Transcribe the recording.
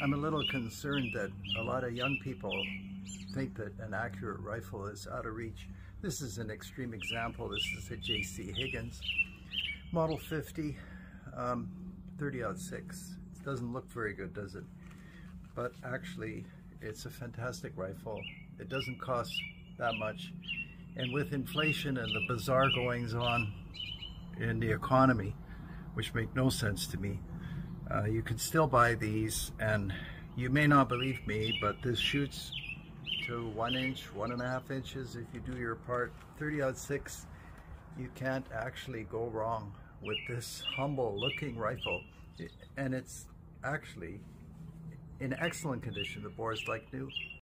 I'm a little concerned that a lot of young people think that an accurate rifle is out of reach. This is an extreme example. This is a J.C. Higgins Model 50 um, 30 out 6. It doesn't look very good, does it? But actually, it's a fantastic rifle. It doesn't cost that much. And with inflation and the bizarre goings on in the economy, which make no sense to me, uh, you can still buy these and you may not believe me, but this shoots to one inch, one and a half inches if you do your part. 30 out 6, you can't actually go wrong with this humble looking rifle. And it's actually in excellent condition. The bore is like new.